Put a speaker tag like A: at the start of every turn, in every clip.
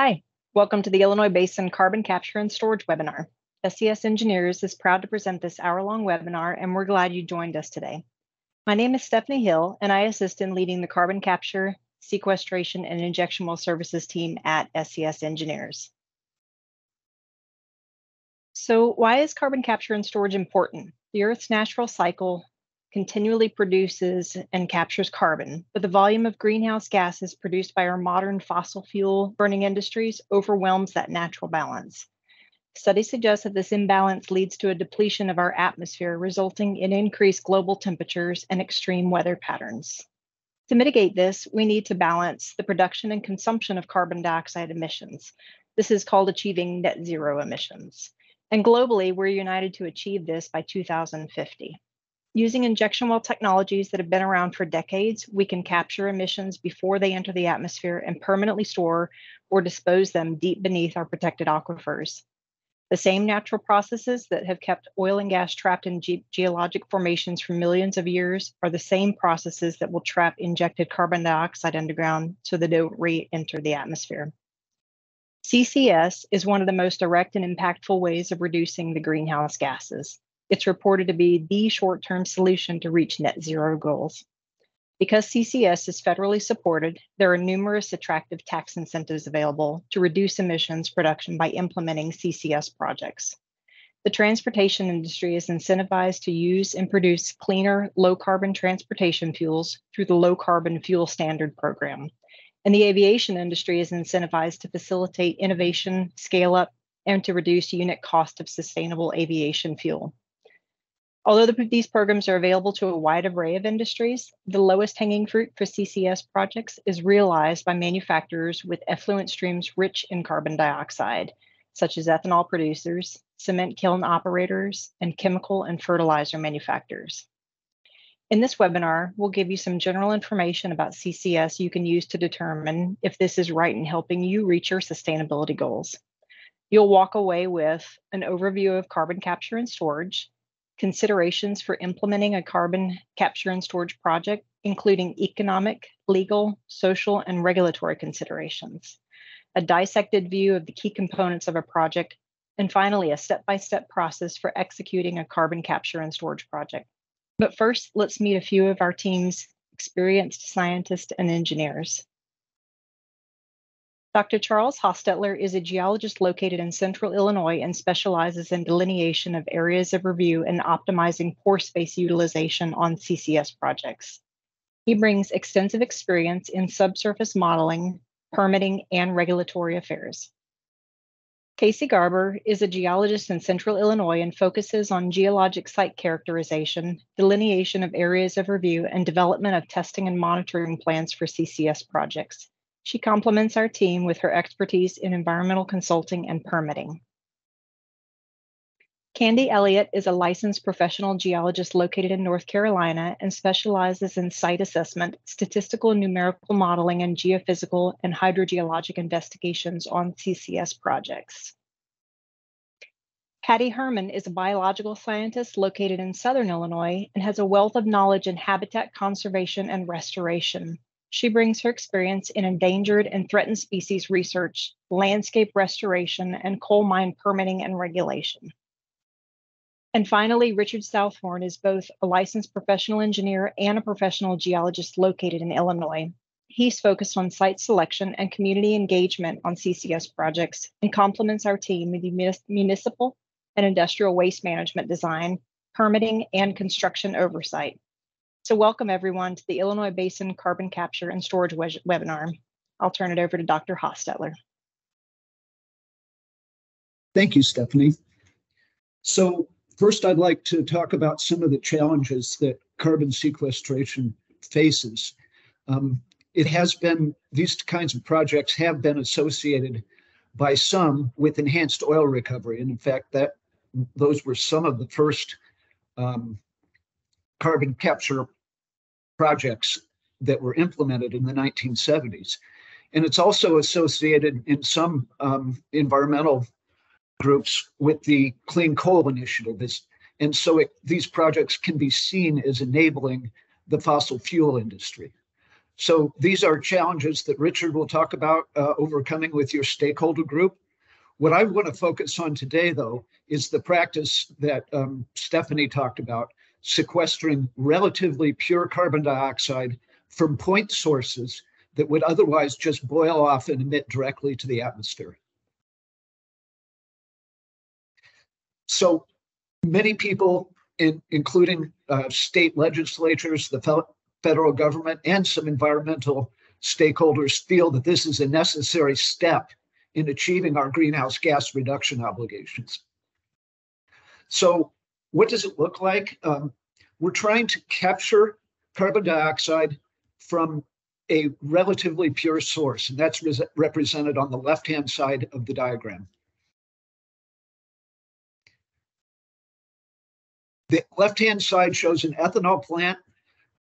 A: Hi, welcome to the Illinois Basin Carbon Capture and Storage webinar. SCS Engineers is proud to present this hour-long webinar, and we're glad you joined us today. My name is Stephanie Hill, and I assist in leading the carbon capture, sequestration, and injection well services team at SCS Engineers. So why is carbon capture and storage important? The Earth's natural cycle continually produces and captures carbon, but the volume of greenhouse gases produced by our modern fossil fuel burning industries overwhelms that natural balance. Studies suggest that this imbalance leads to a depletion of our atmosphere, resulting in increased global temperatures and extreme weather patterns. To mitigate this, we need to balance the production and consumption of carbon dioxide emissions. This is called achieving net zero emissions. And globally, we're united to achieve this by 2050. Using injection well technologies that have been around for decades, we can capture emissions before they enter the atmosphere and permanently store or dispose them deep beneath our protected aquifers. The same natural processes that have kept oil and gas trapped in ge- geologic formations for millions of years are the same processes that will trap injected carbon dioxide underground so they don't re enter the atmosphere. CCS is one of the most direct and impactful ways of reducing the greenhouse gases it's reported to be the short term solution to reach net zero goals. Because CCS is federally supported, there are numerous attractive tax incentives available to reduce emissions production by implementing CCS projects. The transportation industry is incentivized to use and produce cleaner, low carbon transportation fuels through the Low Carbon Fuel Standard program. And the aviation industry is incentivized to facilitate innovation, scale up, and to reduce unit cost of sustainable aviation fuel. Although the, these programs are available to a wide array of industries, the lowest hanging fruit for CCS projects is realized by manufacturers with effluent streams rich in carbon dioxide, such as ethanol producers, cement kiln operators, and chemical and fertilizer manufacturers. In this webinar, we'll give you some general information about CCS you can use to determine if this is right in helping you reach your sustainability goals. You'll walk away with an overview of carbon capture and storage, considerations for implementing a carbon capture and storage project, including economic, legal, social, and regulatory considerations, a dissected view of the key components of a project, and finally, a step by step process for executing a carbon capture and storage project. But first, let's meet a few of our team's experienced scientists and engineers. Dr. Charles Hostetler is a geologist located in central Illinois and specializes in delineation of areas of review and optimizing pore space utilization on CCS projects. He brings extensive experience in subsurface modeling, permitting, and regulatory affairs. Casey Garber is a geologist in central Illinois and focuses on geologic site characterization, delineation of areas of review, and development of testing and monitoring plans for CCS projects. She complements our team with her expertise in environmental consulting and permitting. Candy Elliott is a licensed professional geologist located in North Carolina and specializes in site assessment, statistical and numerical modeling, and geophysical and hydrogeologic investigations on CCS projects. Patty Herman is a biological scientist located in Southern Illinois and has a wealth of knowledge in habitat conservation and restoration. She brings her experience in endangered and threatened species research, landscape restoration, and coal mine permitting and regulation. And finally, Richard Southorn is both a licensed professional engineer and a professional geologist located in Illinois. He's focused on site selection and community engagement on CCS projects and complements our team with municipal and industrial waste management design, permitting, and construction oversight. So welcome everyone to the Illinois Basin Carbon Capture and Storage webinar. I'll turn it over to Dr. Hostetler.
B: Thank you, Stephanie. So first I'd like to talk about some of the challenges that carbon sequestration faces. Um, it has been, these kinds of projects have been associated by some with enhanced oil recovery. And in fact, that those were some of the first um, carbon capture projects that were implemented in the 1970s. And it's also associated in some um, environmental groups with the Clean Coal Initiative. And so it, these projects can be seen as enabling the fossil fuel industry. So these are challenges that Richard will talk about uh, overcoming with your stakeholder group. What I want to focus on today, though, is the practice that um, Stephanie talked about, sequestering relatively pure carbon dioxide from point sources that would otherwise just boil off and emit directly to the atmosphere. So many people, in, including uh, state legislatures, the federal government, and some environmental stakeholders, feel that this is a necessary step in achieving our greenhouse gas reduction obligations. So, what does it look like? Um, we're trying to capture carbon dioxide from a relatively pure source, and that's re- represented on the left hand side of the diagram. The left hand side shows an ethanol plant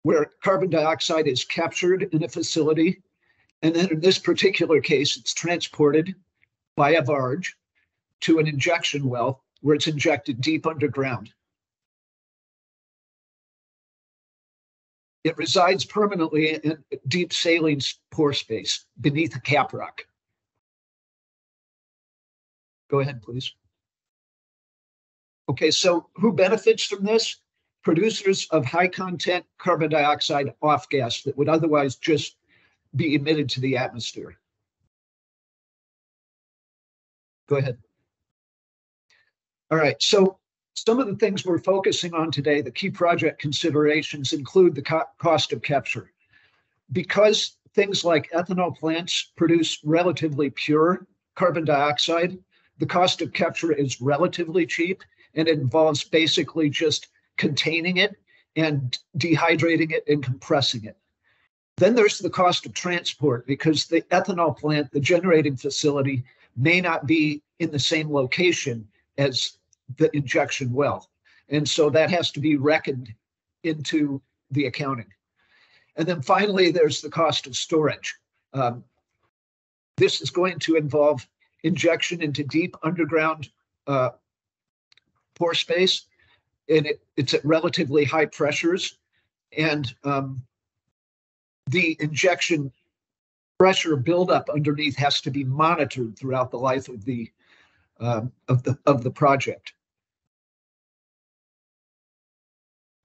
B: where carbon dioxide is captured in a facility. And then in this particular case, it's transported by a barge to an injection well where it's injected deep underground. It resides permanently in deep saline pore space beneath a caprock. Go ahead, please. Okay, so who benefits from this? Producers of high content carbon dioxide off gas that would otherwise just be emitted to the atmosphere. Go ahead. All right, so some of the things we're focusing on today, the key project considerations include the co cost of capture. Because things like ethanol plants produce relatively pure carbon dioxide, the cost of capture is relatively cheap and it involves basically just containing it and dehydrating it and compressing it. Then there's the cost of transport because the ethanol plant, the generating facility, may not be in the same location as the injection well. And so that has to be reckoned into the accounting. And then finally, there's the cost of storage. Um, this is going to involve injection into deep underground uh, pore space, and it, it's at relatively high pressures. And um, the injection pressure buildup underneath has to be monitored throughout the life of the um, of the of the project.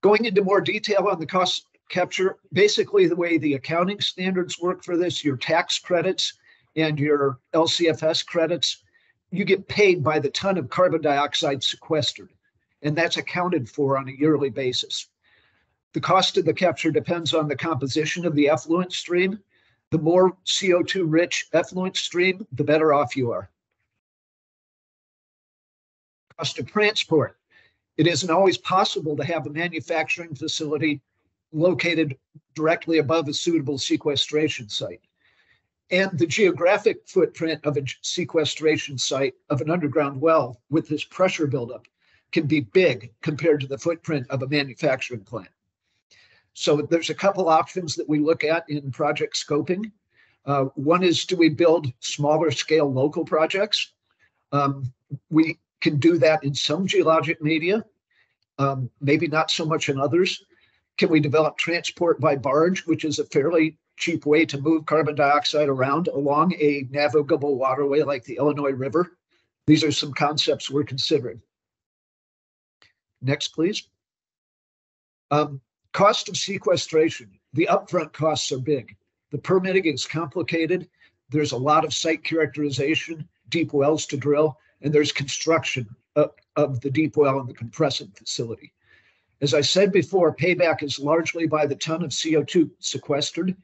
B: Going into more detail on the cost capture, basically the way the accounting standards work for this, your tax credits and your LCFS credits you get paid by the ton of carbon dioxide sequestered, and that's accounted for on a yearly basis. The cost of the capture depends on the composition of the effluent stream. The more CO2 rich effluent stream, the better off you are. Cost of transport. It isn't always possible to have a manufacturing facility located directly above a suitable sequestration site and the geographic footprint of a sequestration site of an underground well with this pressure buildup can be big compared to the footprint of a manufacturing plant. So there's a couple options that we look at in project scoping. Uh, one is do we build smaller scale local projects? Um, we can do that in some geologic media, um, maybe not so much in others. Can we develop transport by barge, which is a fairly cheap way to move carbon dioxide around along a navigable waterway like the Illinois River. These are some concepts we're considering. Next, please. Um, cost of sequestration. The upfront costs are big. The permitting is complicated. There's a lot of site characterization, deep wells to drill, and there's construction of, of the deep well and the compressing facility. As I said before, payback is largely by the ton of CO2 sequestered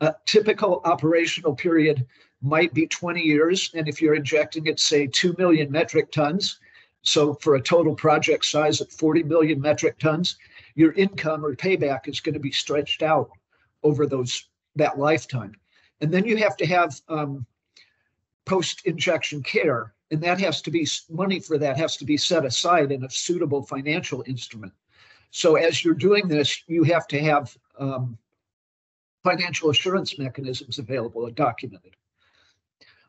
B: a typical operational period might be 20 years. And if you're injecting it, say, 2 million metric tons, so for a total project size of 40 million metric tons, your income or payback is going to be stretched out over those that lifetime. And then you have to have um, post-injection care, and that has to be money for that has to be set aside in a suitable financial instrument. So as you're doing this, you have to have um, financial assurance mechanisms available and documented.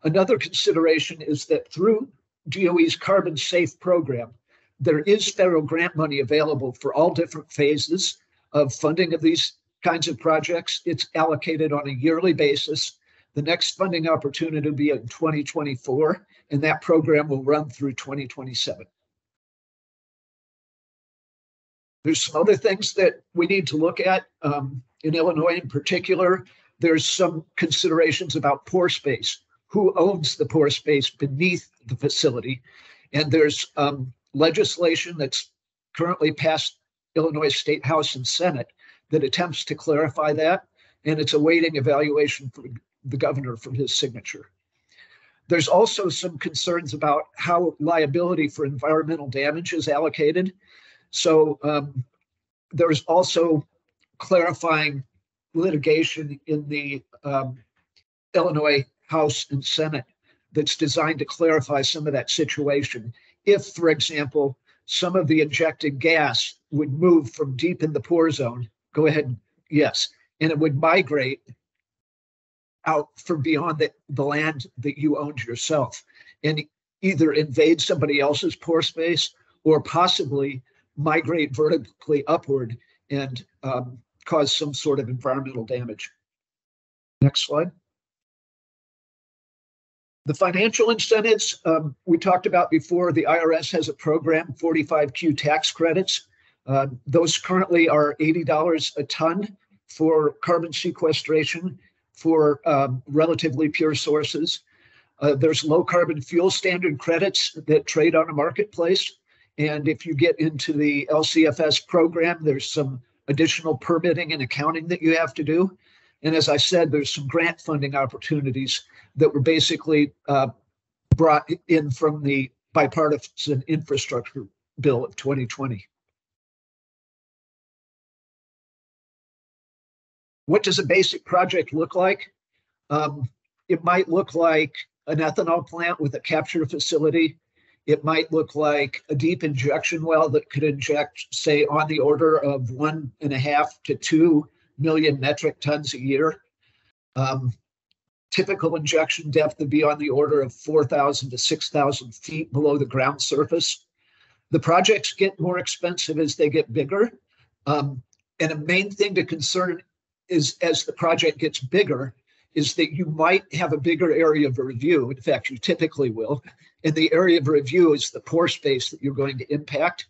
B: Another consideration is that through DOE's CarbonSAFE program, there is federal grant money available for all different phases of funding of these kinds of projects, it's allocated on a yearly basis. The next funding opportunity will be in 2024, and that program will run through 2027. There's some other things that we need to look at. Um, in Illinois, in particular, there's some considerations about pore space. Who owns the pore space beneath the facility? And there's um, legislation that's currently passed Illinois State House and Senate that attempts to clarify that, and it's awaiting evaluation from the governor for his signature. There's also some concerns about how liability for environmental damage is allocated. So um, there's also clarifying litigation in the um, Illinois House and Senate that's designed to clarify some of that situation. If, for example, some of the injected gas would move from deep in the pore zone, go ahead, yes, and it would migrate out from beyond the, the land that you owned yourself and either invade somebody else's pore space or possibly migrate vertically upward and um, cause some sort of environmental damage. Next slide. The financial incentives um, we talked about before, the IRS has a program, 45Q tax credits. Uh, those currently are $80 a ton for carbon sequestration for um, relatively pure sources. Uh, there's low carbon fuel standard credits that trade on a marketplace. And if you get into the LCFS program, there's some additional permitting and accounting that you have to do. And as I said, there's some grant funding opportunities that were basically uh, brought in from the bipartisan infrastructure bill of 2020. What does a basic project look like? Um, it might look like an ethanol plant with a capture facility it might look like a deep injection well that could inject, say, on the order of one and a half to two million metric tons a year. Um, typical injection depth would be on the order of 4,000 to 6,000 feet below the ground surface. The projects get more expensive as they get bigger. Um, and a main thing to concern is as the project gets bigger, is that you might have a bigger area of review. In fact, you typically will. And the area of review is the pore space that you're going to impact,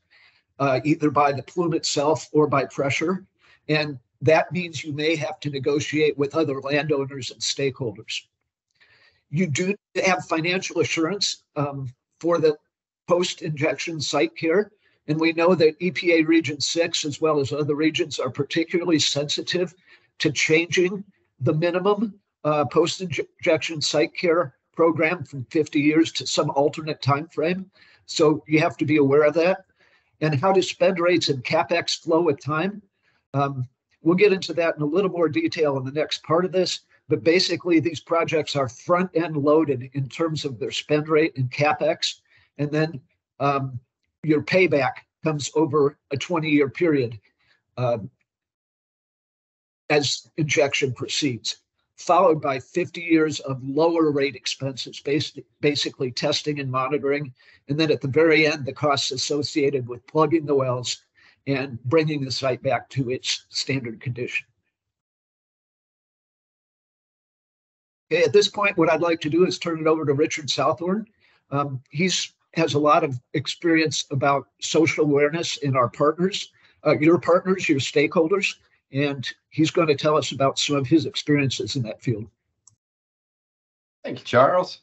B: uh, either by the plume itself or by pressure. And that means you may have to negotiate with other landowners and stakeholders. You do have financial assurance um, for the post injection site care. And we know that EPA Region 6, as well as other regions, are particularly sensitive to changing the minimum uh, post-injection site care program from 50 years to some alternate time frame. So you have to be aware of that. And how do spend rates and capex flow with time? Um, we'll get into that in a little more detail in the next part of this. But basically, these projects are front end loaded in terms of their spend rate and capex. And then um, your payback comes over a 20 year period uh, as injection proceeds followed by 50 years of lower rate expenses, basically testing and monitoring. And then at the very end, the costs associated with plugging the wells and bringing the site back to its standard condition. Okay, at this point, what I'd like to do is turn it over to Richard Southorn. Um, he's has a lot of experience about social awareness in our partners, uh, your partners, your stakeholders, and he's going to tell us about some of his experiences in that field.
C: Thank you, Charles.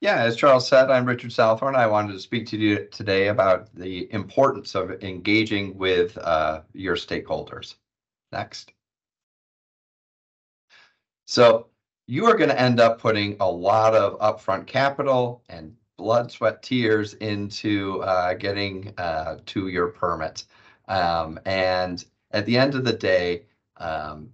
C: Yeah, as Charles said, I'm Richard Southorn. I wanted to speak to you today about the importance of engaging with uh, your stakeholders. Next. So you are going to end up putting a lot of upfront capital and blood, sweat, tears into uh, getting uh, to your permit. Um, and at the end of the day, um,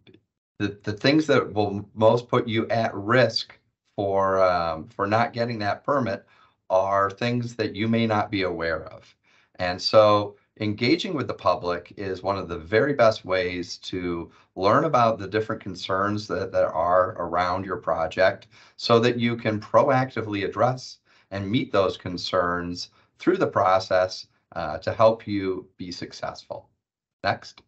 C: the, the things that will most put you at risk for um, for not getting that permit are things that you may not be aware of. And so engaging with the public is one of the very best ways to learn about the different concerns that, that are around your project so that you can proactively address and meet those concerns through the process uh, to help you be successful. Next.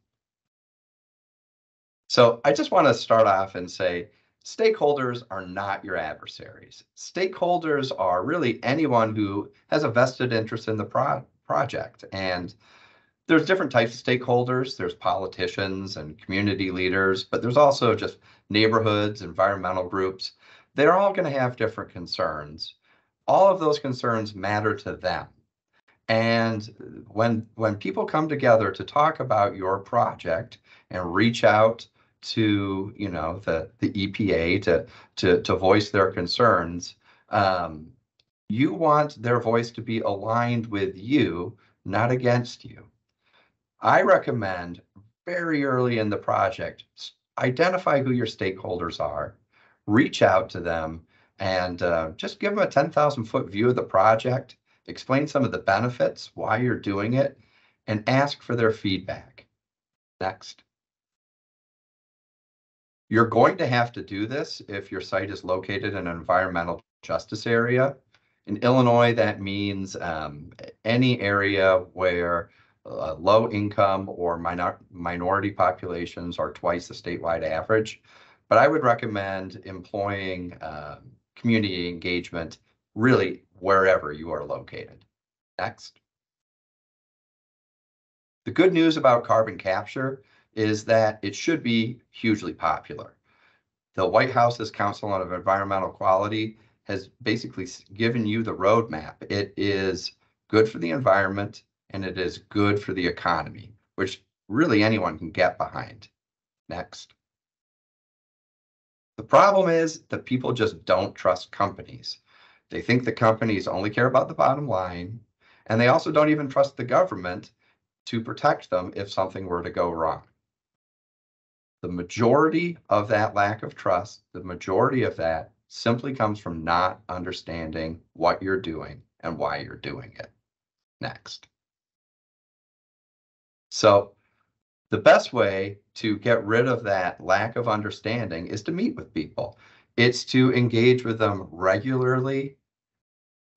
C: So I just want to start off and say stakeholders are not your adversaries. Stakeholders are really anyone who has a vested interest in the pro- project. And there's different types of stakeholders. There's politicians and community leaders, but there's also just neighborhoods, environmental groups. They're all going to have different concerns. All of those concerns matter to them. And when when people come together to talk about your project and reach out to you know the the EPA to to to voice their concerns, um, you want their voice to be aligned with you, not against you. I recommend very early in the project identify who your stakeholders are, reach out to them, and uh, just give them a 10,000 foot view of the project explain some of the benefits, why you're doing it, and ask for their feedback. Next. You're going to have to do this if your site is located in an environmental justice area. In Illinois, that means um, any area where uh, low income or minor minority populations are twice the statewide average. But I would recommend employing uh, community engagement really wherever you are located. Next. The good news about carbon capture is that it should be hugely popular. The White House's Council on Environmental Quality has basically given you the roadmap. It is good for the environment and it is good for the economy, which really anyone can get behind. Next. The problem is that people just don't trust companies. They think the companies only care about the bottom line, and they also don't even trust the government to protect them if something were to go wrong. The majority of that lack of trust, the majority of that simply comes from not understanding what you're doing and why you're doing it. Next. So the best way to get rid of that lack of understanding is to meet with people. It's to engage with them regularly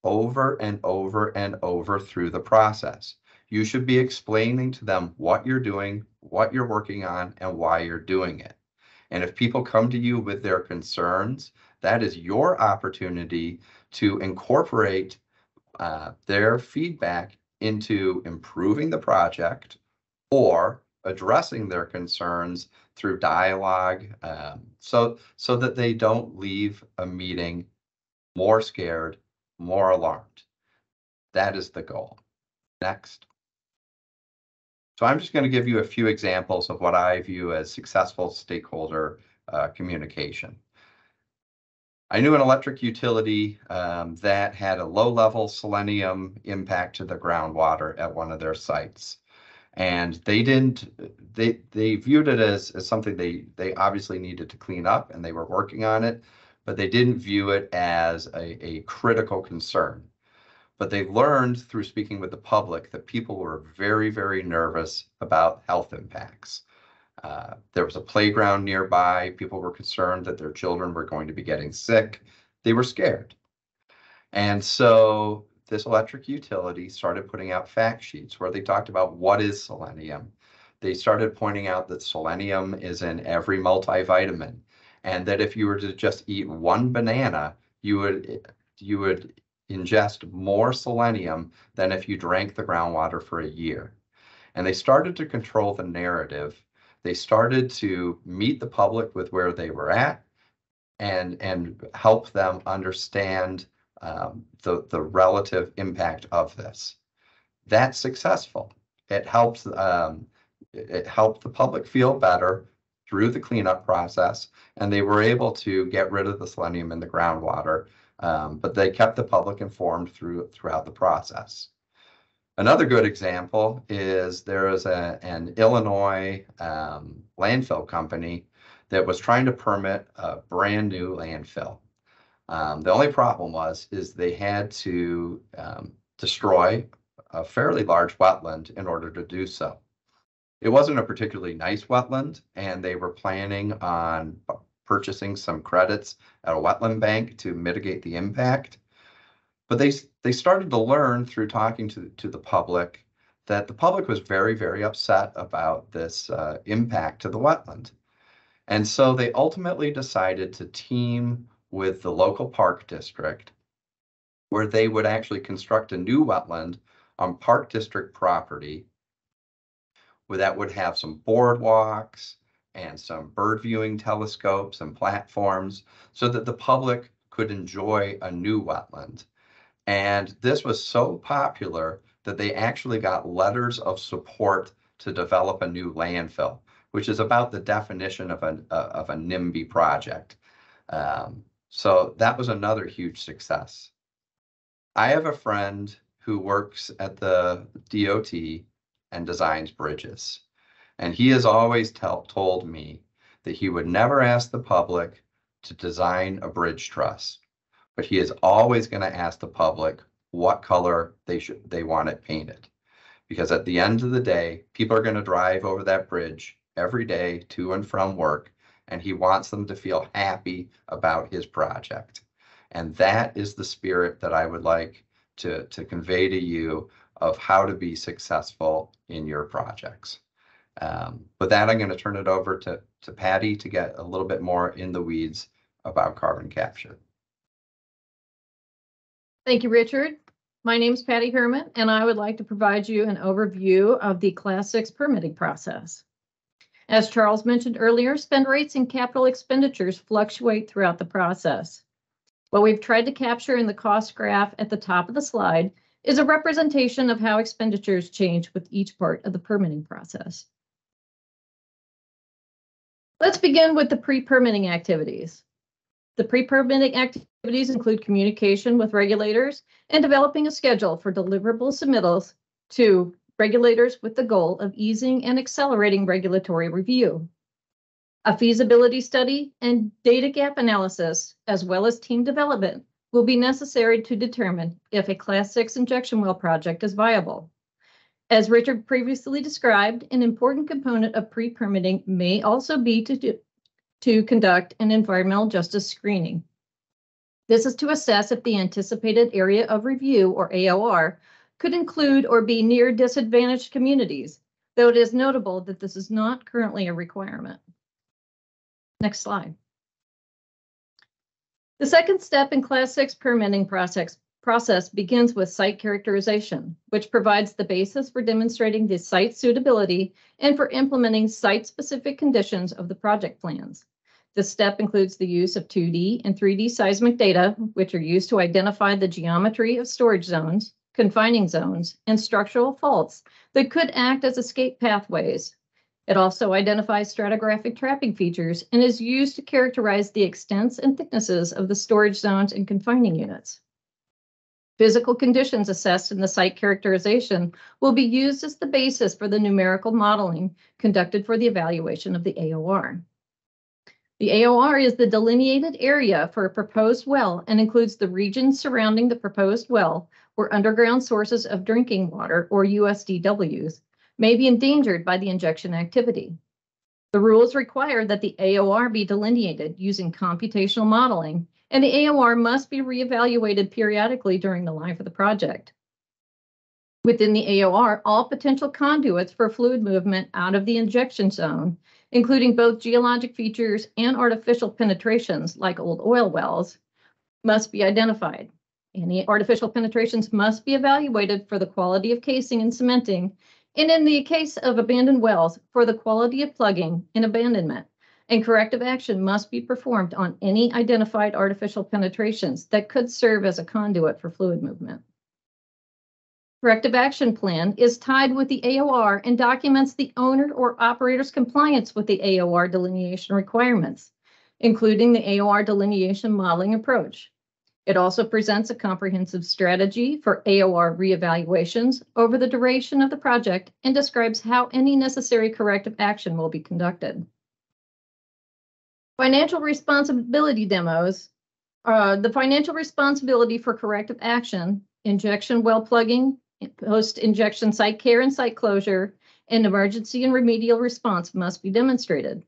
C: over and over and over through the process. You should be explaining to them what you're doing, what you're working on, and why you're doing it. And if people come to you with their concerns, that is your opportunity to incorporate uh, their feedback into improving the project or addressing their concerns through dialogue um, so so that they don't leave a meeting more scared more alarmed. That is the goal. Next. So I'm just going to give you a few examples of what I view as successful stakeholder uh, communication. I knew an electric utility um, that had a low level selenium impact to the groundwater at one of their sites. And they didn't, they, they viewed it as, as something they, they obviously needed to clean up and they were working on it but they didn't view it as a, a critical concern. But they learned through speaking with the public that people were very, very nervous about health impacts. Uh, there was a playground nearby. People were concerned that their children were going to be getting sick. They were scared. And so this electric utility started putting out fact sheets where they talked about what is selenium. They started pointing out that selenium is in every multivitamin and that if you were to just eat one banana, you would you would ingest more selenium than if you drank the groundwater for a year. And they started to control the narrative. They started to meet the public with where they were at and and help them understand um, the the relative impact of this. That's successful. It helps um, it helped the public feel better through the cleanup process, and they were able to get rid of the selenium in the groundwater, um, but they kept the public informed through throughout the process. Another good example is there is a, an Illinois um, landfill company that was trying to permit a brand new landfill. Um, the only problem was is they had to um, destroy a fairly large wetland in order to do so. It wasn't a particularly nice wetland, and they were planning on purchasing some credits at a wetland bank to mitigate the impact. But they they started to learn through talking to to the public that the public was very very upset about this uh, impact to the wetland. And so they ultimately decided to team with the local park district where they would actually construct a new wetland on Park District property where that would have some boardwalks and some bird viewing telescopes and platforms so that the public could enjoy a new wetland. And this was so popular that they actually got letters of support to develop a new landfill, which is about the definition of a, of a NIMBY project. Um, so that was another huge success. I have a friend who works at the DOT and designs bridges. And he has always tell, told me that he would never ask the public to design a bridge truss, but he is always going to ask the public what color they should they want it painted. Because at the end of the day, people are going to drive over that bridge every day to and from work, and he wants them to feel happy about his project. And that is the spirit that I would like to, to convey to you of how to be successful in your projects. Um, with that, I'm going to turn it over to, to Patty to get a little bit more in the weeds about carbon capture.
D: Thank you, Richard. My name is Patty Herman, and I would like to provide you an overview of the Class 6 permitting process. As Charles mentioned earlier, spend rates and capital expenditures fluctuate throughout the process. What we've tried to capture in the cost graph at the top of the slide is a representation of how expenditures change with each part of the permitting process. Let's begin with the pre-permitting activities. The pre-permitting activities include communication with regulators and developing a schedule for deliverable submittals to regulators with the goal of easing and accelerating regulatory review. A feasibility study and data gap analysis, as well as team development, will be necessary to determine if a Class 6 injection well project is viable. As Richard previously described, an important component of pre-permitting may also be to, do, to conduct an environmental justice screening. This is to assess if the anticipated area of review, or AOR, could include or be near disadvantaged communities, though it is notable that this is not currently a requirement. Next slide. The second step in Class 6 permitting process, process begins with site characterization, which provides the basis for demonstrating the site suitability and for implementing site-specific conditions of the project plans. This step includes the use of 2D and 3D seismic data, which are used to identify the geometry of storage zones, confining zones, and structural faults that could act as escape pathways it also identifies stratigraphic trapping features and is used to characterize the extents and thicknesses of the storage zones and confining units. Physical conditions assessed in the site characterization will be used as the basis for the numerical modeling conducted for the evaluation of the AOR. The AOR is the delineated area for a proposed well and includes the region surrounding the proposed well where underground sources of drinking water, or USDWs, may be endangered by the injection activity. The rules require that the AOR be delineated using computational modeling, and the AOR must be reevaluated periodically during the life of the project. Within the AOR, all potential conduits for fluid movement out of the injection zone, including both geologic features and artificial penetrations like old oil wells, must be identified. Any artificial penetrations must be evaluated for the quality of casing and cementing and in the case of abandoned wells, for the quality of plugging and abandonment, and corrective action must be performed on any identified artificial penetrations that could serve as a conduit for fluid movement. Corrective action plan is tied with the AOR and documents the owner or operator's compliance with the AOR delineation requirements, including the AOR delineation modeling approach. It also presents a comprehensive strategy for AOR reevaluations over the duration of the project and describes how any necessary corrective action will be conducted. Financial responsibility demos. Uh, the financial responsibility for corrective action, injection well plugging, post-injection site care and site closure, and emergency and remedial response must be demonstrated.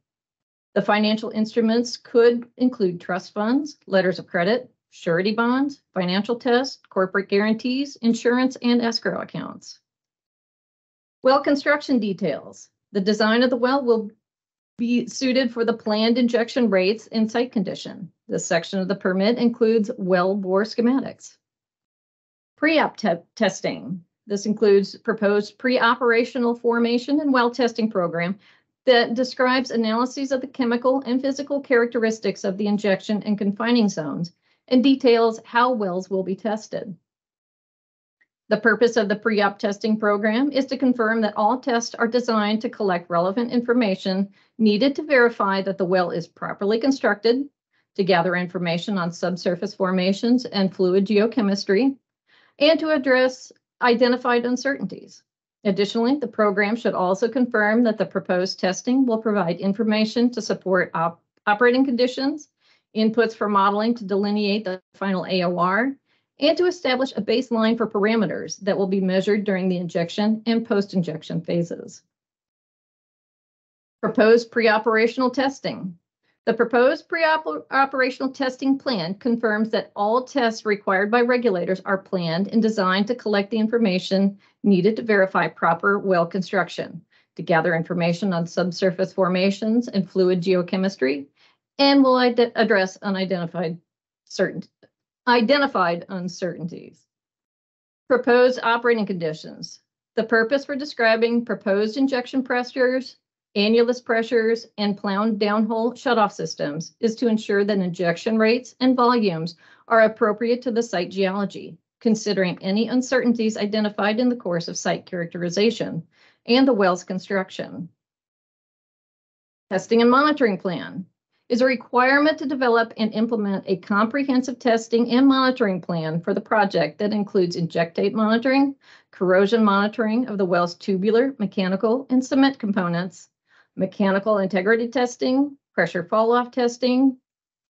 D: The financial instruments could include trust funds, letters of credit, surety bonds, financial tests, corporate guarantees, insurance, and escrow accounts. Well construction details. The design of the well will be suited for the planned injection rates and site condition. This section of the permit includes well bore schematics. Pre-op te- testing. This includes proposed pre-operational formation and well testing program that describes analyses of the chemical and physical characteristics of the injection and confining zones and details how wells will be tested. The purpose of the pre-op testing program is to confirm that all tests are designed to collect relevant information needed to verify that the well is properly constructed, to gather information on subsurface formations and fluid geochemistry, and to address identified uncertainties. Additionally, the program should also confirm that the proposed testing will provide information to support op- operating conditions, inputs for modeling to delineate the final AOR, and to establish a baseline for parameters that will be measured during the injection and post-injection phases. Proposed pre-operational testing. The proposed pre-operational testing plan confirms that all tests required by regulators are planned and designed to collect the information needed to verify proper well construction, to gather information on subsurface formations and fluid geochemistry, and will address unidentified certain identified uncertainties. Proposed operating conditions. The purpose for describing proposed injection pressures, annulus pressures, and planned downhole shutoff systems is to ensure that injection rates and volumes are appropriate to the site geology, considering any uncertainties identified in the course of site characterization and the well's construction. Testing and monitoring plan is a requirement to develop and implement a comprehensive testing and monitoring plan for the project that includes injectate monitoring, corrosion monitoring of the well's tubular, mechanical, and cement components, mechanical integrity testing, pressure fall-off testing,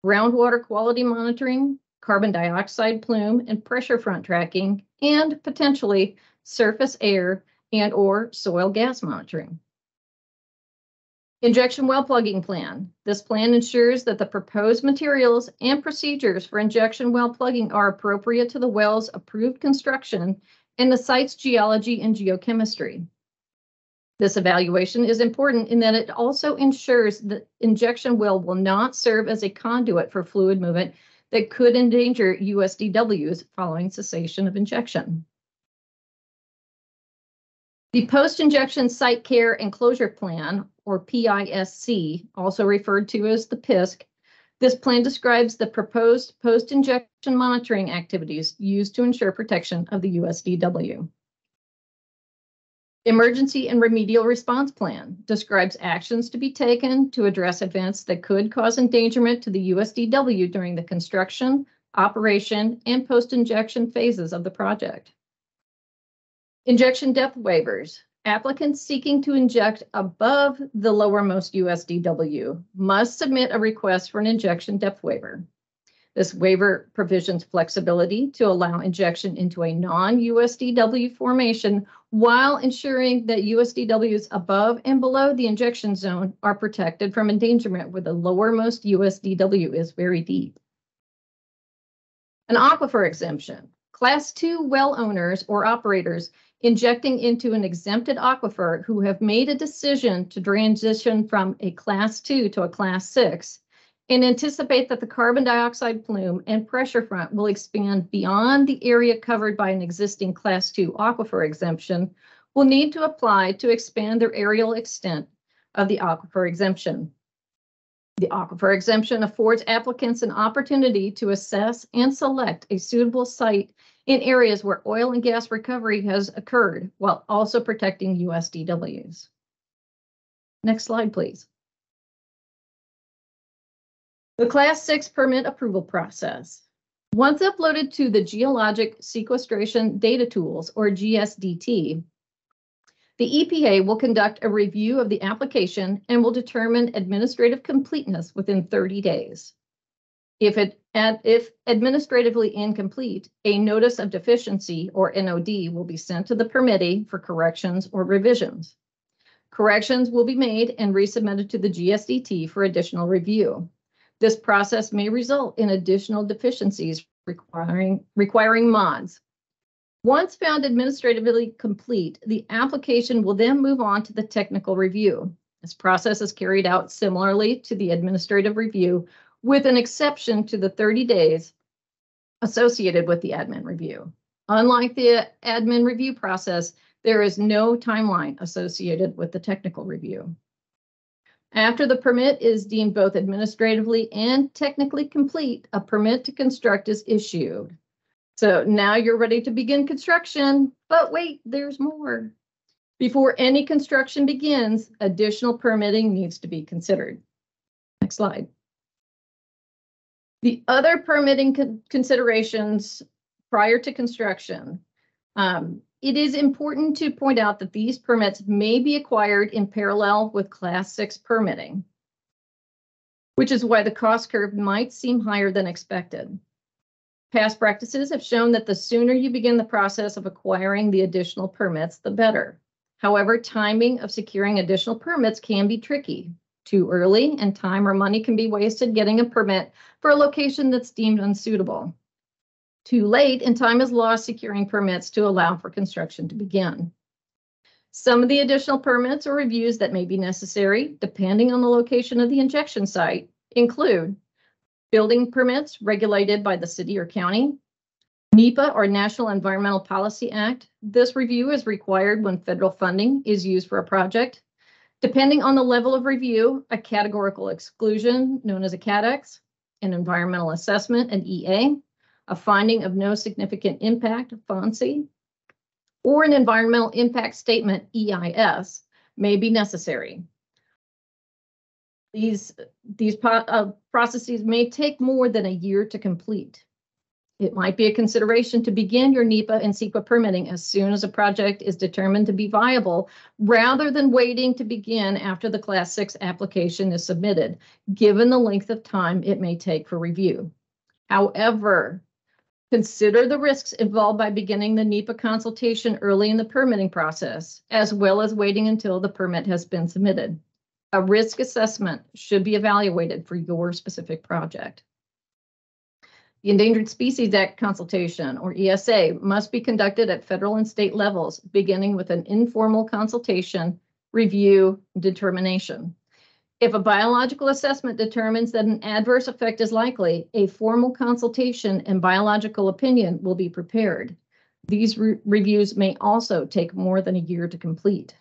D: groundwater quality monitoring, carbon dioxide plume and pressure front tracking, and potentially surface air and or soil gas monitoring. Injection well plugging plan. This plan ensures that the proposed materials and procedures for injection well plugging are appropriate to the well's approved construction and the site's geology and geochemistry. This evaluation is important in that it also ensures that injection well will not serve as a conduit for fluid movement that could endanger USDWs following cessation of injection. The post-injection site care and closure plan, or PISC, also referred to as the PISC, this plan describes the proposed post-injection monitoring activities used to ensure protection of the USDW. Emergency and remedial response plan describes actions to be taken to address events that could cause endangerment to the USDW during the construction, operation, and post-injection phases of the project. Injection depth waivers. Applicants seeking to inject above the lowermost USDW must submit a request for an injection depth waiver. This waiver provisions flexibility to allow injection into a non-USDW formation while ensuring that USDWs above and below the injection zone are protected from endangerment where the lowermost USDW is very deep. An aquifer exemption. Class 2 well owners or operators injecting into an exempted aquifer who have made a decision to transition from a class two to a class six and anticipate that the carbon dioxide plume and pressure front will expand beyond the area covered by an existing class two aquifer exemption will need to apply to expand their areal extent of the aquifer exemption. The aquifer exemption affords applicants an opportunity to assess and select a suitable site in areas where oil and gas recovery has occurred while also protecting USDWs. Next slide, please. The Class 6 permit approval process. Once uploaded to the Geologic Sequestration Data Tools, or GSDT, the EPA will conduct a review of the application and will determine administrative completeness within 30 days. If it if administratively incomplete, a notice of deficiency or NOD will be sent to the permittee for corrections or revisions. Corrections will be made and resubmitted to the GSDT for additional review. This process may result in additional deficiencies requiring requiring NODs. Once found administratively complete, the application will then move on to the technical review. This process is carried out similarly to the administrative review, with an exception to the 30 days associated with the admin review. Unlike the admin review process, there is no timeline associated with the technical review. After the permit is deemed both administratively and technically complete, a permit to construct is issued. So now you're ready to begin construction, but wait, there's more. Before any construction begins, additional permitting needs to be considered. Next slide. The other permitting con- considerations prior to construction. um, it is important to point out that these permits may be acquired in parallel with Class 6 permitting, which is why the cost curve might seem higher than expected. Past practices have shown that the sooner you begin the process of acquiring the additional permits, the better. However, timing of securing additional permits can be tricky. Too early and time or money can be wasted getting a permit for a location that's deemed unsuitable. Too late and time is lost securing permits to allow for construction to begin. Some of the additional permits or reviews that may be necessary, depending on the location of the injection site, include building permits regulated by the city or county, NEPA or National Environmental Policy Act. This review is required when federal funding is used for a project. Depending on the level of review, a categorical exclusion known as a CATEX, an environmental assessment, an EA, a finding of no significant impact, FONSI, or an environmental impact statement, EIS, may be necessary. These, these uh, processes may take more than a year to complete. It might be a consideration to begin your NEPA and CEQA permitting as soon as a project is determined to be viable, rather than waiting to begin after the Class 6 application is submitted, given the length of time it may take for review. However, consider the risks involved by beginning the NEPA consultation early in the permitting process, as well as waiting until the permit has been submitted. A risk assessment should be evaluated for your specific project. The Endangered Species Act consultation, or ESA, must be conducted at federal and state levels, beginning with an informal consultation, review, determination. If a biological assessment determines that an adverse effect is likely, a formal consultation and biological opinion will be prepared. These re- reviews may also take more than a year to complete.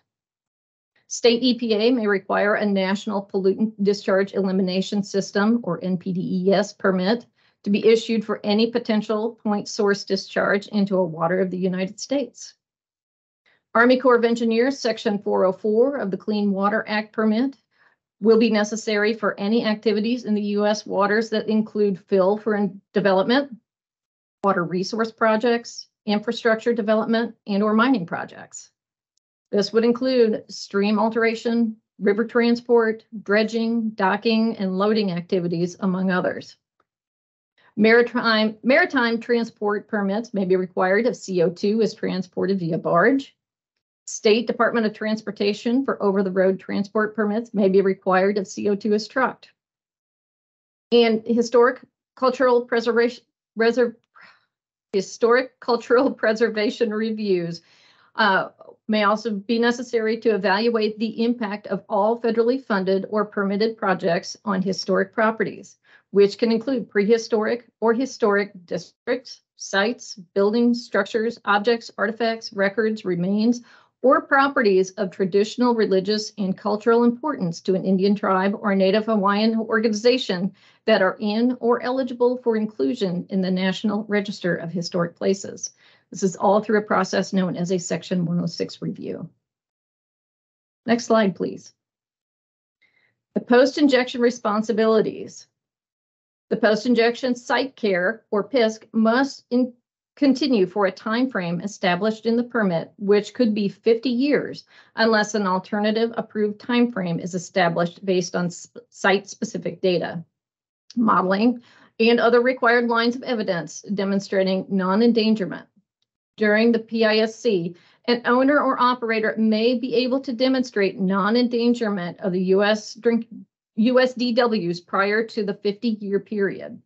D: State EPA may require a National Pollutant Discharge Elimination System, or NPDES, permit to be issued for any potential point source discharge into a water of the United States. Army Corps of Engineers, Section 404 of the Clean Water Act permit will be necessary for any activities in the U.S. waters that include fill for development, water resource projects, infrastructure development, and/or mining projects. This would include stream alteration, river transport, dredging, docking, and loading activities, among others. Maritime, maritime transport permits may be required if CO2 is transported via barge. State Department of Transportation for over-the-road transport permits may be required if CO2 is trucked. And historic cultural preservation, reserve, historic cultural preservation reviews uh, may also be necessary to evaluate the impact of all federally funded or permitted projects on historic properties, which can include prehistoric or historic districts, sites, buildings, structures, objects, artifacts, records, remains, or properties of traditional religious and cultural importance to an Indian tribe or Native Hawaiian organization that are in or eligible for inclusion in the National Register of Historic Places. This is all through a process known as a Section 106 review. Next slide, please. The post-injection responsibilities. The post-injection site care, or PISC, must in- continue for a time frame established in the permit, which could be 50 years, unless an alternative approved time frame is established based on sp- site-specific data, modeling, and other required lines of evidence demonstrating non-endangerment. During the PISC, an owner or operator may be able to demonstrate non-endangerment of the US drink, USDWs prior to the 50-year period.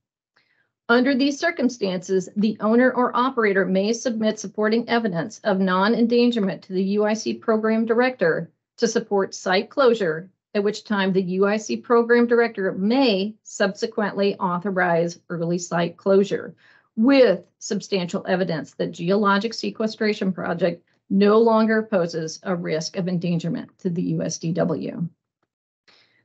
D: Under these circumstances, the owner or operator may submit supporting evidence of non-endangerment to the UIC program director to support site closure at which time the UIC program director may subsequently authorize early site closure with substantial evidence that geologic sequestration project no longer poses a risk of endangerment to the USDW.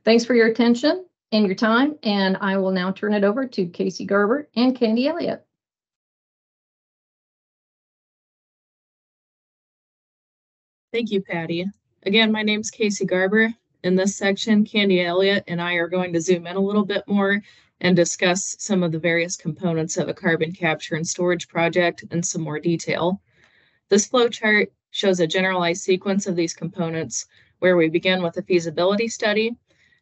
D: Thanks for your attention and your time, and I will now turn it over to Casey Garber and Candy Elliott.
E: Thank you, Patty. Again, my name's Casey Garber. In this section, Candy Elliott and I are going to zoom in a little bit more and discuss some of the various components of a carbon capture and storage project in some more detail. This flow chart shows a generalized sequence of these components where we begin with a feasibility study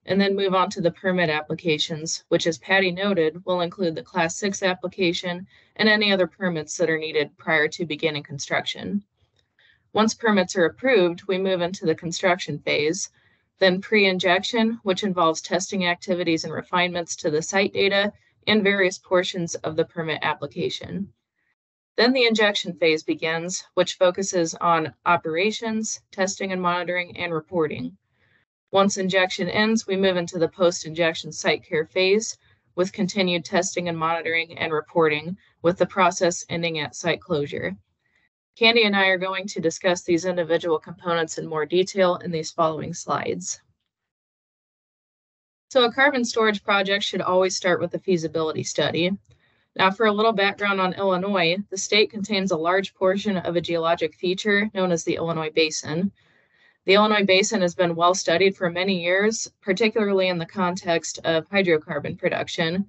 E: and then move on to the permit applications, which as Patty noted, will include the class six application and any other permits that are needed prior to beginning construction. Once permits are approved, we move into the construction phase, then pre-injection, which involves testing activities and refinements to the site data and various portions of the permit application. Then the injection phase begins, which focuses on operations, testing and monitoring, and reporting. Once injection ends, we move into the post-injection site care phase with continued testing and monitoring and reporting, with the process ending at site closure. Candy and I are going to discuss these individual components in more detail in these following slides. So a carbon storage project should always start with a feasibility study. Now for a little background on Illinois, the state contains a large portion of a geologic feature known as the Illinois Basin. The Illinois Basin has been well studied for many years, particularly in the context of hydrocarbon production,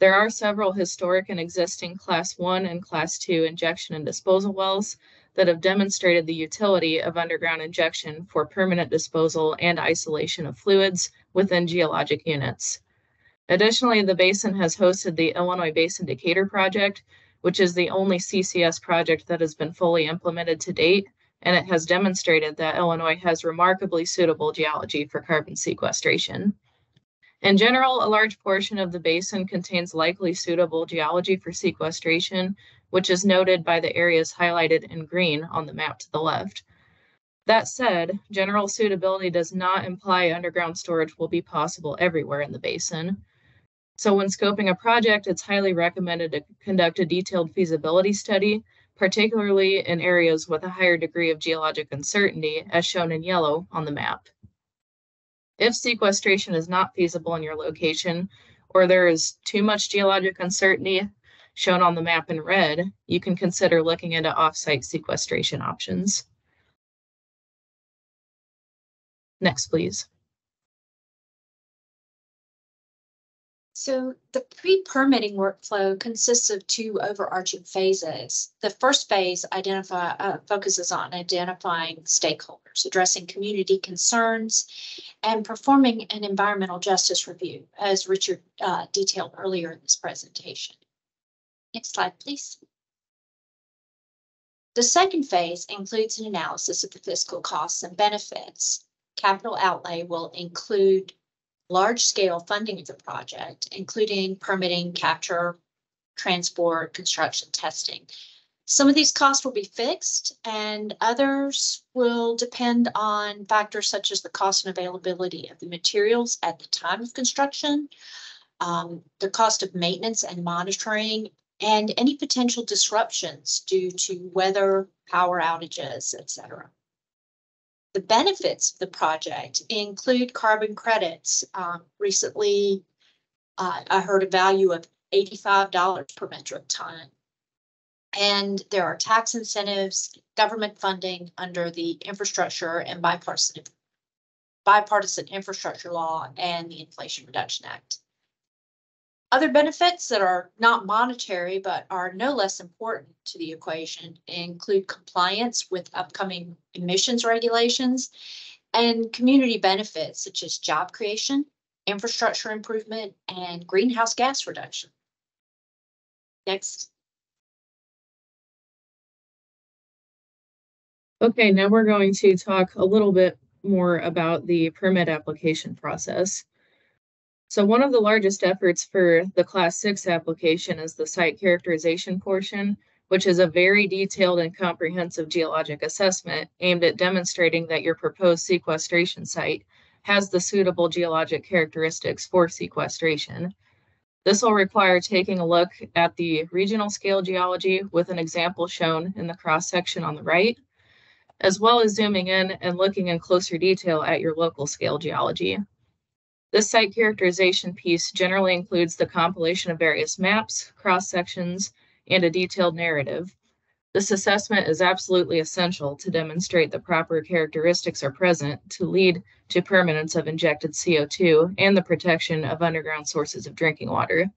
E: there are several historic and existing Class 1 and Class 2 injection and disposal wells that have demonstrated the utility of underground injection for permanent disposal and isolation of fluids within geologic units. Additionally, the basin has hosted the Illinois Basin Decatur Project, which is the only CCS project that has been fully implemented to date, and it has demonstrated that Illinois has remarkably suitable geology for carbon sequestration. In general, a large portion of the basin contains likely suitable geology for sequestration, which is noted by the areas highlighted in green on the map to the left. That said, general suitability does not imply underground storage will be possible everywhere in the basin. So when scoping a project, it's highly recommended to conduct a detailed feasibility study, particularly in areas with a higher degree of geologic uncertainty, as shown in yellow on the map. If sequestration is not feasible in your location, or there is too much geologic uncertainty shown on the map in red, you can consider looking into offsite sequestration options. Next, please.
F: So the pre-permitting workflow consists of two overarching phases. The first phase identify uh, focuses on identifying stakeholders, addressing community concerns, and performing an environmental justice review, as Richard uh, detailed earlier in this presentation. Next slide, please. The second phase includes an analysis of the fiscal costs and benefits. Capital outlay will include large-scale funding of the project, including permitting, capture, transport, construction, testing. Some of these costs will be fixed and others will depend on factors such as the cost and availability of the materials at the time of construction, um, the cost of maintenance and monitoring, and any potential disruptions due to weather, power outages, etc. The benefits of the project include carbon credits. Um, recently, uh, I heard a value of $85 per metric ton. And there are tax incentives, government funding under the infrastructure and bipartisan bipartisan infrastructure law and the Inflation Reduction Act. Other benefits that are not monetary but are no less important to the equation include compliance with upcoming emissions regulations and community benefits such as job creation, infrastructure improvement, and greenhouse gas reduction. Next.
E: Okay, now we're going to talk a little bit more about the permit application process. So one of the largest efforts for the class six application is the site characterization portion, which is a very detailed and comprehensive geologic assessment aimed at demonstrating that your proposed sequestration site has the suitable geologic characteristics for sequestration. This will require taking a look at the regional scale geology with an example shown in the cross section on the right, as well as zooming in and looking in closer detail at your local scale geology. This site characterization piece generally includes the compilation of various maps, cross sections, and a detailed narrative. This assessment is absolutely essential to demonstrate the proper characteristics are present to lead to permanence of injected CO2 and the protection of underground sources of drinking water.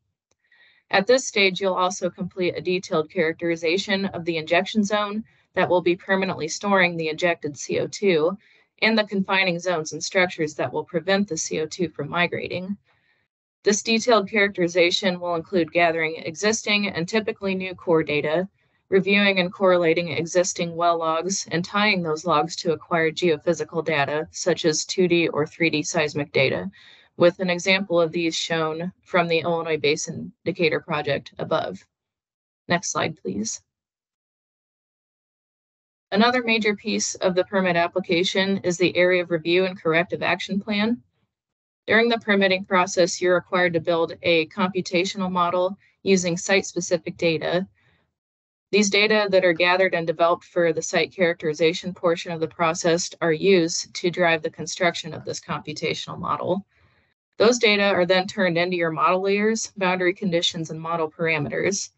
E: At this stage, you'll also complete a detailed characterization of the injection zone that will be permanently storing the injected CO2 and the confining zones and structures that will prevent the CO2 from migrating. This detailed characterization will include gathering existing and typically new core data reviewing and correlating existing well logs and tying those logs to acquired geophysical data, such as 2D or 3D seismic data, with an example of these shown from the Illinois Basin Decatur project above. Next slide, please. Another major piece of the permit application is the area of review and corrective action plan. During the permitting process, you're required to build a computational model using site-specific data these data that are gathered and developed for the site characterization portion of the process are used to drive the construction of this computational model. Those data are then turned into your model layers, boundary conditions, and model parameters.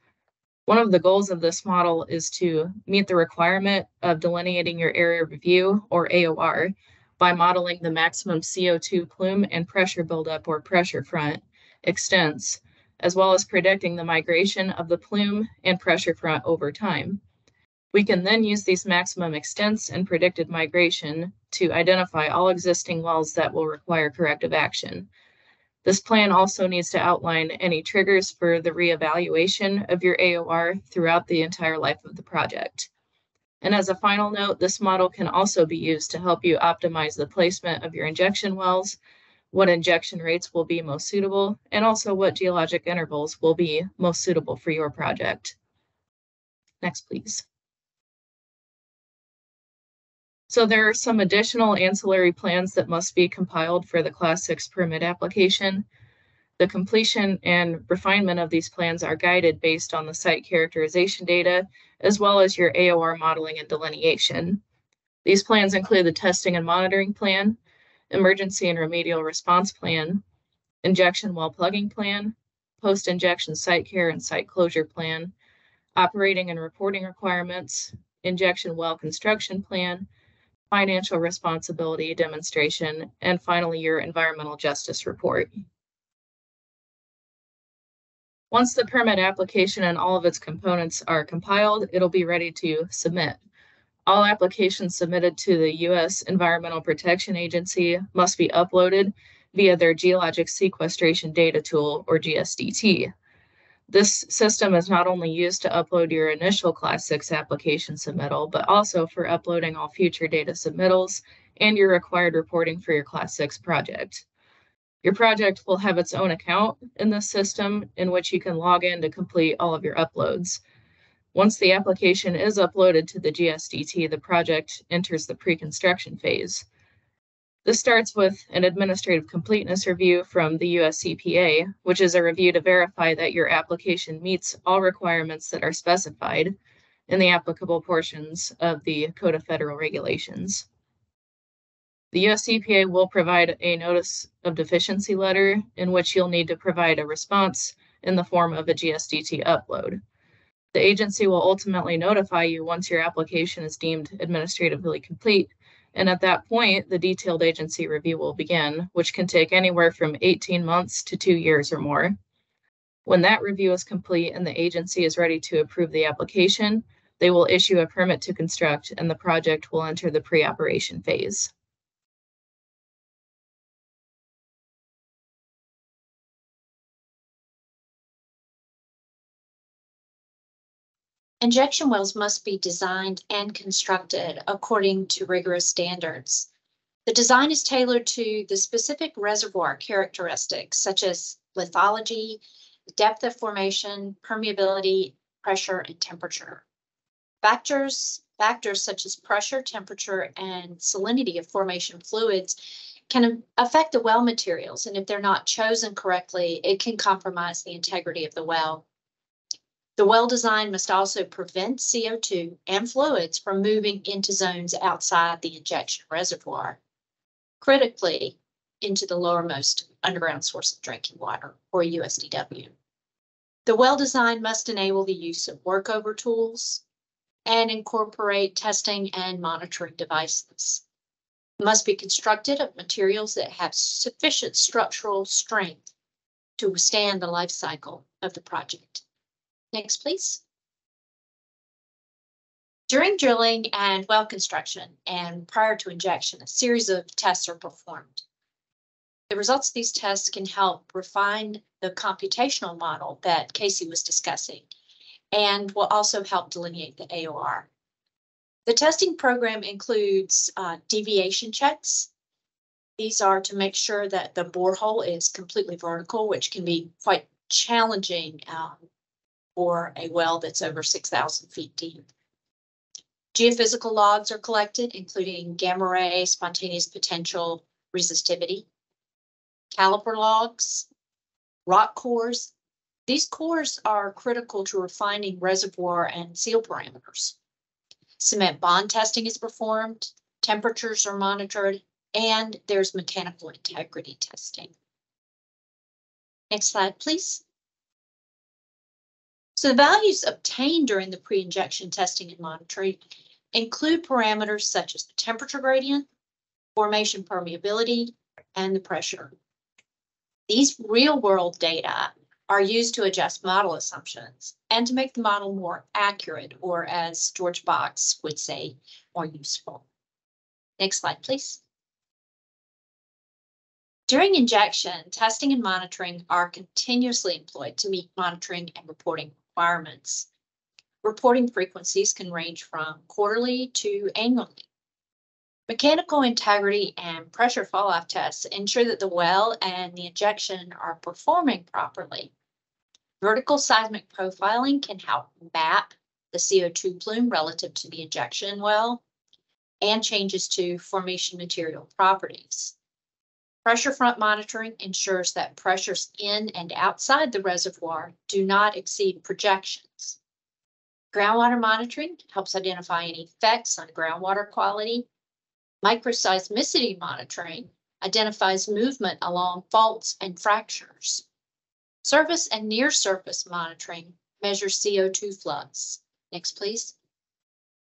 E: One of the goals of this model is to meet the requirement of delineating your area of review, or AOR, by modeling the maximum CO2 plume and pressure buildup or pressure front extents as well as predicting the migration of the plume and pressure front over time. We can then use these maximum extents and predicted migration to identify all existing wells that will require corrective action. This plan also needs to outline any triggers for the reevaluation of your AOR throughout the entire life of the project. And as a final note, this model can also be used to help you optimize the placement of your injection wells what injection rates will be most suitable, and also what geologic intervals will be most suitable for your project. Next, please. So there are some additional ancillary plans that must be compiled for the Class 6 permit application. The completion and refinement of these plans are guided based on the site characterization data, as well as your AOR modeling and delineation. These plans include the testing and monitoring plan, emergency and remedial response plan, injection well plugging plan, post injection site care and site closure plan, operating and reporting requirements, injection well construction plan, financial responsibility demonstration, and finally your environmental justice report. Once the permit application and all of its components are compiled, it'll be ready to submit. All applications submitted to the U.S. Environmental Protection Agency must be uploaded via their Geologic Sequestration Data Tool, or GSDT. This system is not only used to upload your initial Class 6 application submittal, but also for uploading all future data submittals and your required reporting for your Class 6 project. Your project will have its own account in this system in which you can log in to complete all of your uploads. Once the application is uploaded to the GSDT, the project enters the pre-construction phase. This starts with an administrative completeness review from the US EPA, which is a review to verify that your application meets all requirements that are specified in the applicable portions of the Code of Federal Regulations. The US EPA will provide a notice of deficiency letter in which you'll need to provide a response in the form of a GSDT upload. The agency will ultimately notify you once your application is deemed administratively complete. And at that point, the detailed agency review will begin, which can take anywhere from 18 months to two years or more. When that review is complete and the agency is ready to approve the application, they will issue a permit to construct and the project will enter the pre-operation phase.
F: Injection wells must be designed and constructed according to rigorous standards. The design is tailored to the specific reservoir characteristics such as lithology, depth of formation, permeability, pressure, and temperature. Factors, factors such as pressure, temperature, and salinity of formation fluids can affect the well materials, and if they're not chosen correctly, it can compromise the integrity of the well. The well design must also prevent CO2 and fluids from moving into zones outside the injection reservoir. Critically, into the lowermost underground source of drinking water, or USDW. The well design must enable the use of workover tools and incorporate testing and monitoring devices. It must be constructed of materials that have sufficient structural strength to withstand the life cycle of the project. Next, please. During drilling and well construction and prior to injection, a series of tests are performed. The results of these tests can help refine the computational model that Casey was discussing and will also help delineate the AOR. The testing program includes uh, deviation checks. These are to make sure that the borehole is completely vertical, which can be quite challenging um, for a well that's over 6,000 feet deep. Geophysical logs are collected, including gamma ray, spontaneous potential, resistivity caliper logs, rock cores. These cores are critical to refining reservoir and seal parameters. Cement bond testing is performed, temperatures are monitored, and there's mechanical integrity testing. Next slide, please. So the values obtained during the pre-injection testing and monitoring include parameters such as the temperature gradient, formation permeability, and the pressure. These real world data are used to adjust model assumptions and to make the model more accurate, or as George Box would say, more useful. Next slide, please. During injection, testing and monitoring are continuously employed to meet monitoring and reporting requirements. Reporting frequencies can range from quarterly to annually. Mechanical integrity and pressure fall-off tests ensure that the well and the injection are performing properly. Vertical seismic profiling can help map the CO2 plume relative to the injection well and changes to formation material properties. Pressure front monitoring ensures that pressures in and outside the reservoir do not exceed projections. Groundwater monitoring helps identify any effects on groundwater quality Microseismicity monitoring identifies movement along faults and fractures. Surface and near surface monitoring measures CO2 flux. Next, please.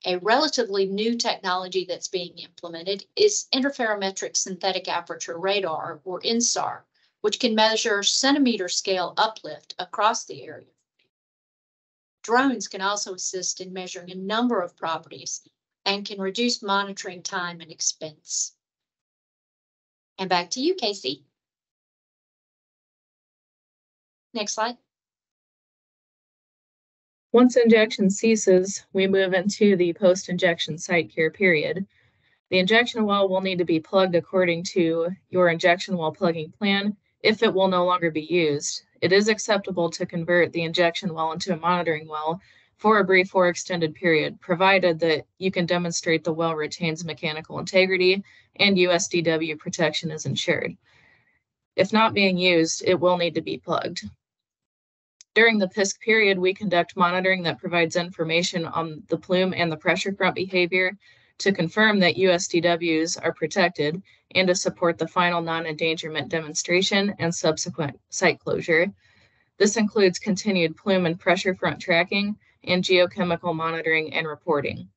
F: A relatively new technology that's being implemented is interferometric synthetic aperture radar, or INSAR, which can measure centimeter scale uplift across the area. Drones can also assist in measuring a number of properties, and can reduce monitoring time and expense. And back to you, Casey. Next slide.
E: Once injection ceases, we move into the post-injection site care period. The injection well will need to be plugged according to your injection well plugging plan if it will no longer be used. It is acceptable to convert the injection well into a monitoring well for a brief or extended period, provided that you can demonstrate the well retains mechanical integrity and USDW protection is ensured. If not being used, it will need to be plugged. During the PISC period, we conduct monitoring that provides information on the plume and the pressure front behavior to confirm that USDWs are protected and to support the final non-endangerment demonstration and subsequent site closure. This includes continued plume and pressure front tracking, and geochemical monitoring and reporting.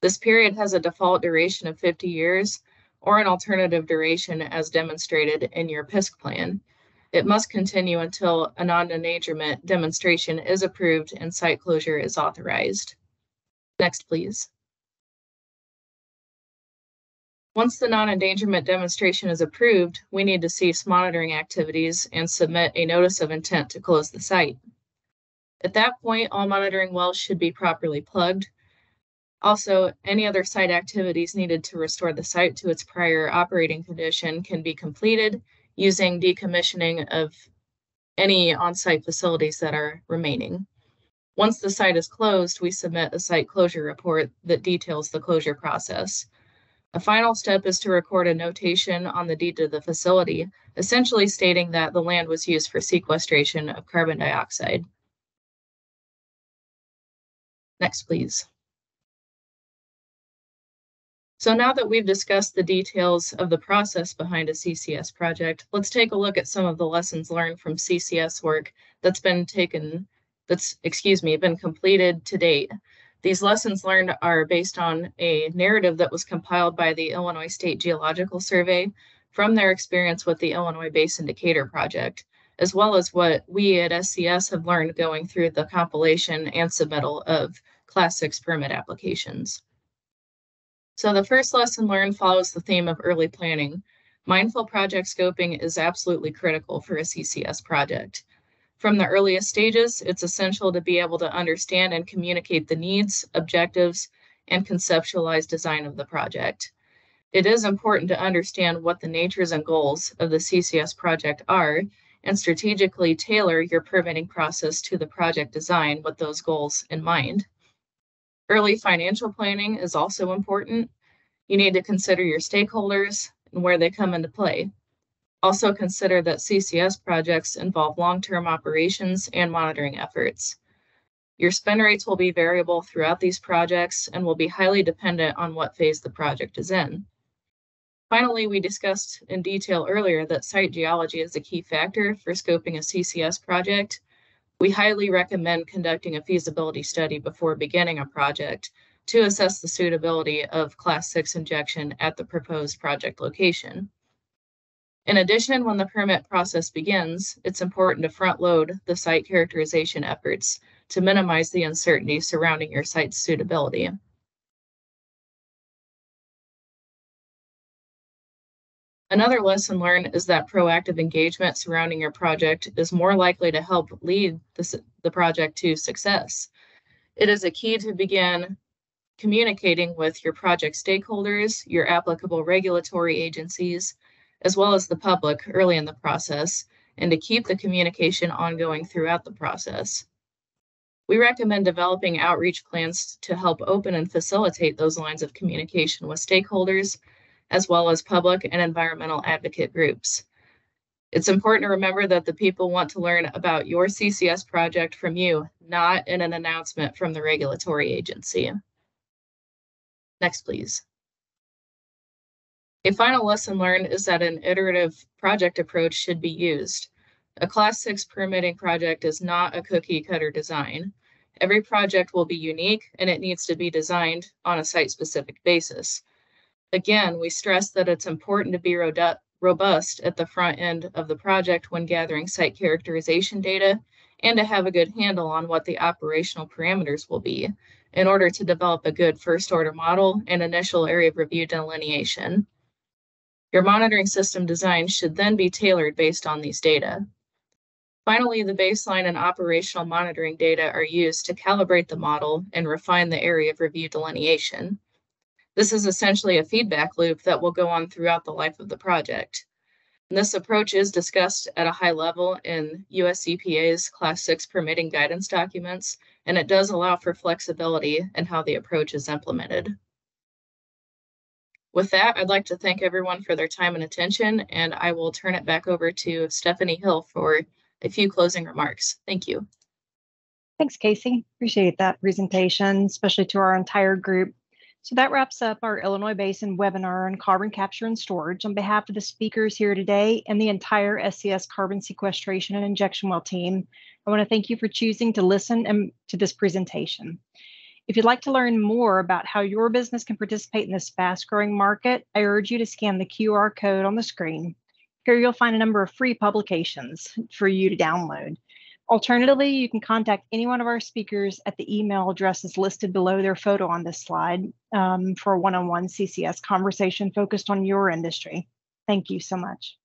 E: This period has a default duration of 50 years or an alternative duration as demonstrated in your PISC plan. It must continue until a non-endangerment demonstration is approved and site closure is authorized. Next, please. Once the non-endangerment demonstration is approved, we need to cease monitoring activities and submit a notice of intent to close the site. At that point, all monitoring wells should be properly plugged. Also, any other site activities needed to restore the site to its prior operating condition can be completed using decommissioning of any on-site facilities that are remaining. Once the site is closed, we submit a site closure report that details the closure process. A final step is to record a notation on the deed to the facility, essentially stating that the land was used for sequestration of carbon dioxide. Next, please. So now that we've discussed the details of the process behind a CCS project, let's take a look at some of the lessons learned from CCS work that's been taken, that's, excuse me, been completed to date. These lessons learned are based on a narrative that was compiled by the Illinois State Geological Survey from their experience with the Illinois Basin Decatur project, as well as what we at SCS have learned going through the compilation and submittal of Class 6 permit applications. So the first lesson learned follows the theme of early planning. Mindful project scoping is absolutely critical for a CCS project. From the earliest stages, it's essential to be able to understand and communicate the needs, objectives, and conceptualize design of the project. It is important to understand what the natures and goals of the CCS project are and strategically tailor your permitting process to the project design with those goals in mind. Early financial planning is also important. You need to consider your stakeholders and where they come into play. Also consider that CCS projects involve long-term operations and monitoring efforts. Your spend rates will be variable throughout these projects and will be highly dependent on what phase the project is in. Finally, we discussed in detail earlier that site geology is a key factor for scoping a CCS project we highly recommend conducting a feasibility study before beginning a project to assess the suitability of class six injection at the proposed project location. In addition, when the permit process begins, it's important to front load the site characterization efforts to minimize the uncertainty surrounding your site's suitability. Another lesson learned is that proactive engagement surrounding your project is more likely to help lead the, the project to success. It is a key to begin communicating with your project stakeholders, your applicable regulatory agencies, as well as the public early in the process, and to keep the communication ongoing throughout the process. We recommend developing outreach plans to help open and facilitate those lines of communication with stakeholders as well as public and environmental advocate groups. It's important to remember that the people want to learn about your CCS project from you, not in an announcement from the regulatory agency. Next, please. A final lesson learned is that an iterative project approach should be used. A Class 6 permitting project is not a cookie cutter design. Every project will be unique and it needs to be designed on a site specific basis. Again, we stress that it's important to be robust at the front end of the project when gathering site characterization data and to have a good handle on what the operational parameters will be in order to develop a good first order model and initial area of review delineation. Your monitoring system design should then be tailored based on these data. Finally, the baseline and operational monitoring data are used to calibrate the model and refine the area of review delineation. This is essentially a feedback loop that will go on throughout the life of the project. And this approach is discussed at a high level in US EPA's Class 6 permitting guidance documents, and it does allow for flexibility in how the approach is implemented. With that, I'd like to thank everyone for their time and attention, and I will turn it back over to Stephanie Hill for a few closing remarks. Thank you.
A: Thanks, Casey. Appreciate that presentation, especially to our entire group. So that wraps up our Illinois Basin webinar on carbon capture and storage. On behalf of the speakers here today and the entire SCS carbon sequestration and injection well team, I want to thank you for choosing to listen and to this presentation. If you'd like to learn more about how your business can participate in this fast growing market, I urge you to scan the QR code on the screen. Here you'll find a number of free publications for you to download. Alternatively, you can contact any one of our speakers at the email addresses listed below their photo on this slide um, for a one-on-one CCS conversation focused on your industry. Thank you so much.